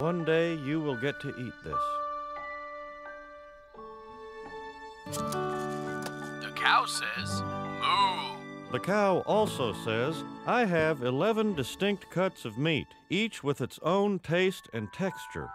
One day you will get to eat this. The cow says, moo. The cow also says, I have 11 distinct cuts of meat, each with its own taste and texture.